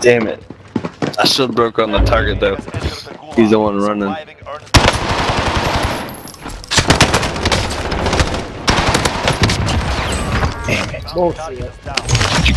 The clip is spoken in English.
Damn it. I should broke on the target though. He's the one running. Damn it!